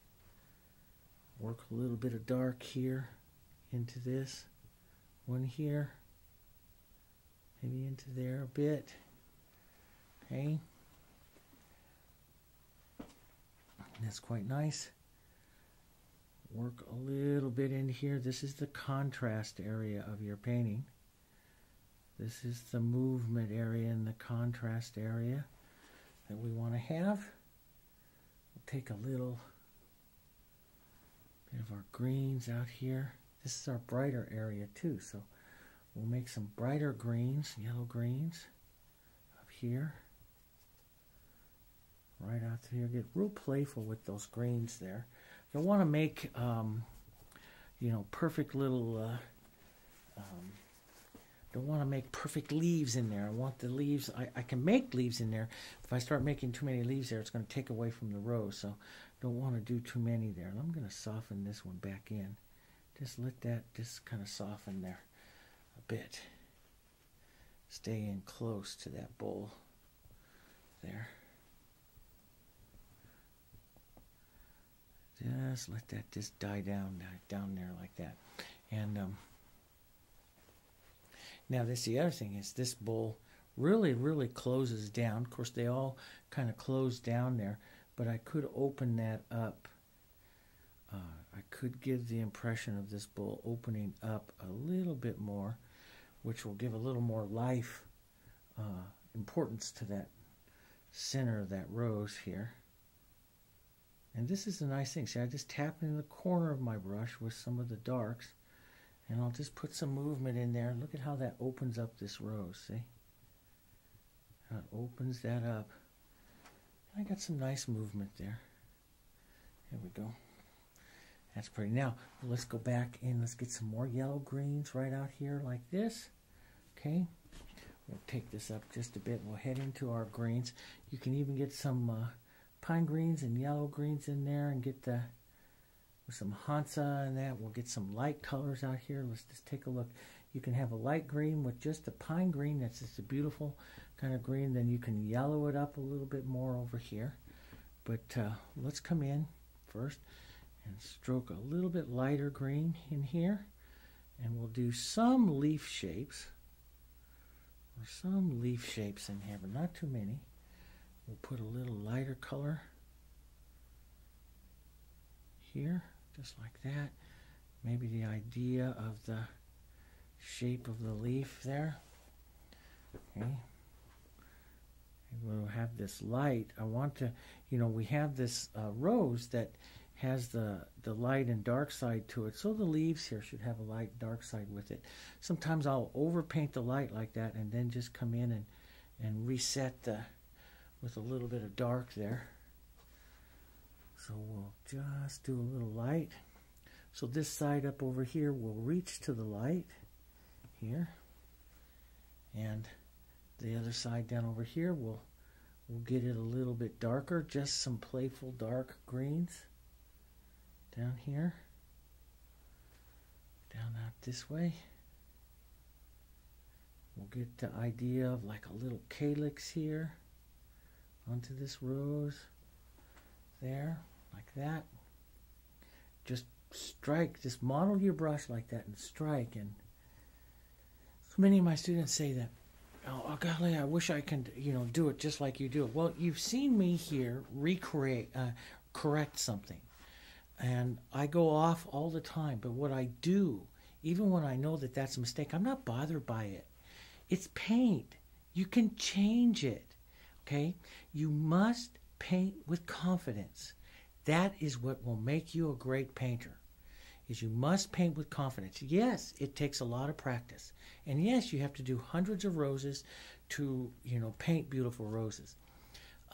Work a little bit of dark here into this one here maybe into there a bit. Okay. That's quite nice. Work a little bit in here. This is the contrast area of your painting. This is the movement area and the contrast area that we want to have. We'll take a little bit of our greens out here. This is our brighter area too, so we'll make some brighter greens, yellow greens up here. Right out here. Get real playful with those greens there. You'll want to make, um, you know, perfect little, uh, um, don't want to make perfect leaves in there. I want the leaves, I, I can make leaves in there. If I start making too many leaves there, it's going to take away from the rose. So don't want to do too many there. And I'm going to soften this one back in. Just let that just kind of soften there bit. Stay in close to that bowl there. Just let that just die down down there like that. And um, now this the other thing is this bowl really really closes down. Of course they all kind of close down there but I could open that up. Uh, I could give the impression of this bowl opening up a little bit more, which will give a little more life uh, importance to that center of that rose here. And this is a nice thing. See, I just tap in the corner of my brush with some of the darks, and I'll just put some movement in there. Look at how that opens up this rose, see? How it opens that up. I got some nice movement there. There we go. That's pretty. Now, let's go back and let's get some more yellow greens right out here like this. Okay. We'll take this up just a bit. We'll head into our greens. You can even get some uh, pine greens and yellow greens in there and get the some Hansa and that. We'll get some light colors out here. Let's just take a look. You can have a light green with just a pine green. That's just a beautiful kind of green. Then you can yellow it up a little bit more over here. But uh, let's come in first and stroke a little bit lighter green in here. And we'll do some leaf shapes. Or some leaf shapes in here, but not too many. We'll put a little lighter color here, just like that. Maybe the idea of the shape of the leaf there. Okay. we'll have this light. I want to, you know, we have this uh, rose that has the, the light and dark side to it. So the leaves here should have a light dark side with it. Sometimes I'll overpaint the light like that and then just come in and, and reset the, with a little bit of dark there. So we'll just do a little light. So this side up over here will reach to the light here. And the other side down over here, we'll, we'll get it a little bit darker, just some playful dark greens down here. Down out this way. We'll get the idea of like a little calyx here onto this rose there, like that. Just strike, just model your brush like that and strike. And so many of my students say that, oh, oh golly, I wish I could, you know, do it just like you do it. Well, you've seen me here recreate, uh, correct something. And I go off all the time. But what I do, even when I know that that's a mistake, I'm not bothered by it. It's paint. You can change it. Okay? You must paint with confidence. That is what will make you a great painter. Is you must paint with confidence. Yes, it takes a lot of practice. And yes, you have to do hundreds of roses to, you know, paint beautiful roses.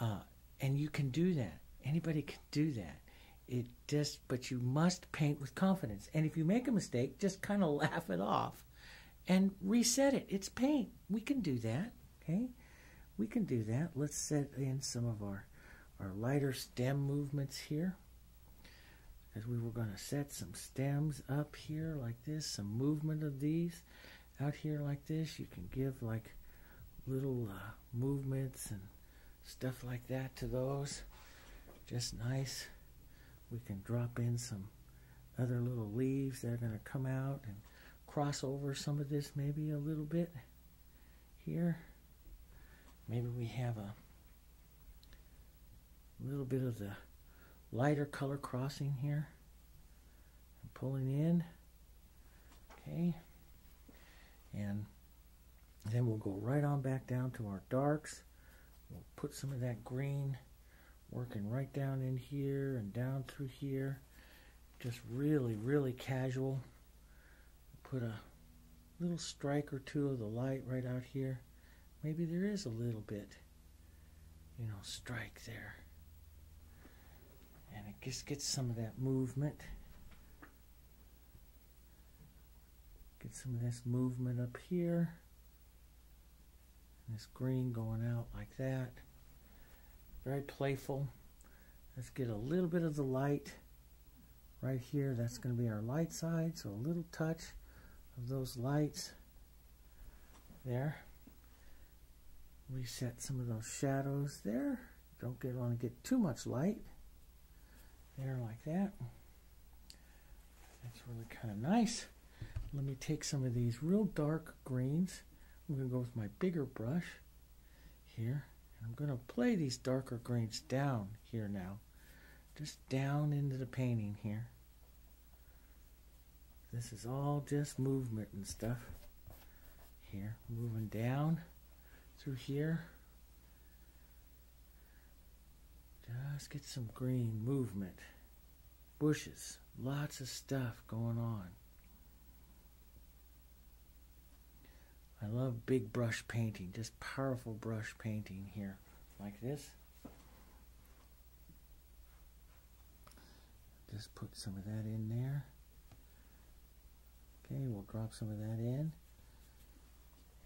Uh, and you can do that. Anybody can do that. It just, but you must paint with confidence. And if you make a mistake, just kind of laugh it off and reset it. It's paint. We can do that. Okay, we can do that. Let's set in some of our our lighter stem movements here. as we were going to set some stems up here like this, some movement of these out here like this. You can give like little uh, movements and stuff like that to those. Just nice. We can drop in some other little leaves that are going to come out and cross over some of this maybe a little bit here. Maybe we have a little bit of the lighter color crossing here and pulling in. Okay. And then we'll go right on back down to our darks. We'll put some of that green working right down in here and down through here. Just really, really casual. Put a little strike or two of the light right out here. Maybe there is a little bit, you know, strike there. And it just gets some of that movement. Get some of this movement up here. This green going out like that. Very playful. Let's get a little bit of the light right here. That's going to be our light side. So a little touch of those lights there. Reset some of those shadows there. Don't get want to get too much light there like that. That's really kind of nice. Let me take some of these real dark greens. I'm going to go with my bigger brush here. I'm going to play these darker greens down here now. Just down into the painting here. This is all just movement and stuff. Here, moving down through here. Just get some green movement. Bushes, lots of stuff going on. I love big brush painting, just powerful brush painting here, like this. Just put some of that in there. Okay, we'll drop some of that in.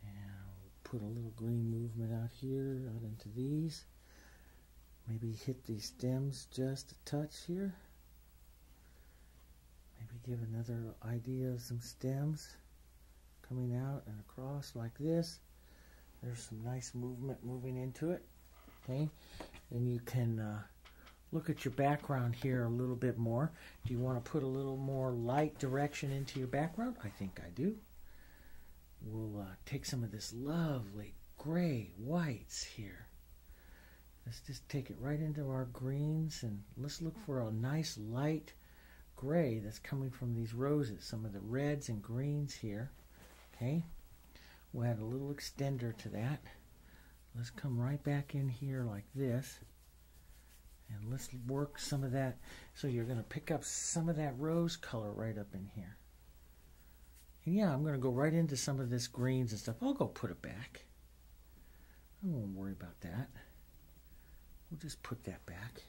And we'll put a little green movement out here, out into these. Maybe hit these stems just a touch here. Maybe give another idea of some stems coming out and across like this. There's some nice movement moving into it. Okay, then you can uh, look at your background here a little bit more. Do you want to put a little more light direction into your background? I think I do. We'll uh, take some of this lovely gray whites here. Let's just take it right into our greens and let's look for a nice light gray that's coming from these roses. Some of the reds and greens here. Okay, we'll add a little extender to that. Let's come right back in here like this. And let's work some of that. So you're going to pick up some of that rose color right up in here. And yeah, I'm going to go right into some of this greens and stuff. I'll go put it back. I won't worry about that. We'll just put that back.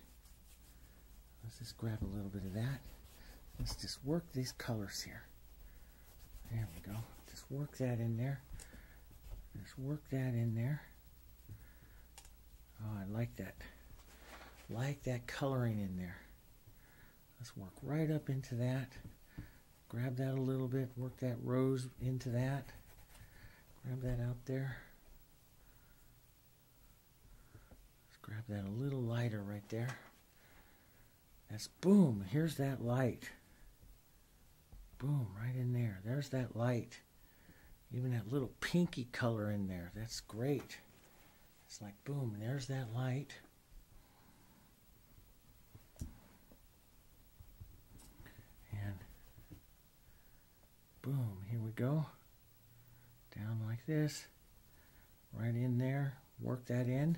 Let's just grab a little bit of that. Let's just work these colors here. There we go. Just work that in there. Just work that in there. Oh, I like that. Like that coloring in there. Let's work right up into that. Grab that a little bit. Work that rose into that. Grab that out there. Let's grab that a little lighter right there. That's boom. Here's that light. Boom, right in there. There's that light. Even that little pinky color in there. That's great. It's like boom, there's that light. And boom, here we go. Down like this. Right in there. Work that in.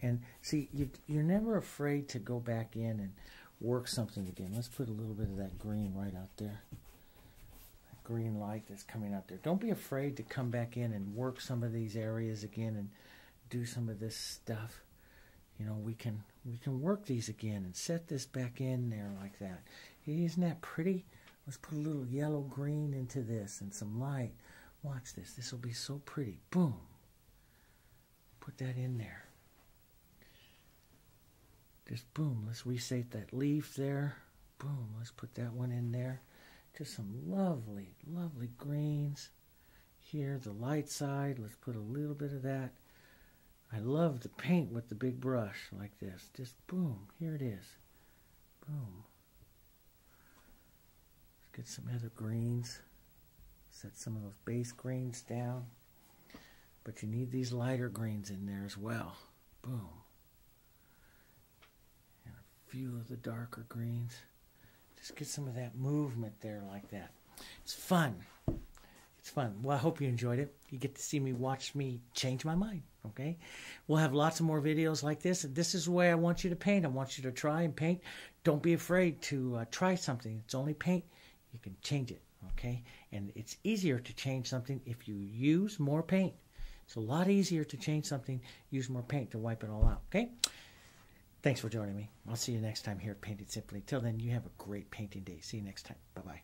And see, you, you're never afraid to go back in and work something again. Let's put a little bit of that green right out there. Green light that's coming out there. Don't be afraid to come back in and work some of these areas again and do some of this stuff. You know, we can we can work these again and set this back in there like that. Isn't that pretty? Let's put a little yellow green into this and some light. Watch this. This will be so pretty. Boom. Put that in there. Just boom, let's reset that leaf there. Boom, let's put that one in there. Just some lovely, lovely greens. Here, the light side, let's put a little bit of that. I love to paint with the big brush like this. Just boom, here it is. Boom. Let's get some other greens. Set some of those base greens down. But you need these lighter greens in there as well. Boom And a few of the darker greens. Just get some of that movement there like that. It's fun. It's fun. Well, I hope you enjoyed it. You get to see me watch me change my mind. Okay? We'll have lots of more videos like this. This is the way I want you to paint. I want you to try and paint. Don't be afraid to uh, try something. It's only paint. You can change it. Okay? And it's easier to change something if you use more paint. It's a lot easier to change something, use more paint to wipe it all out. Okay? Thanks for joining me. I'll see you next time here at Paint It Simply. Till then, you have a great painting day. See you next time. Bye bye.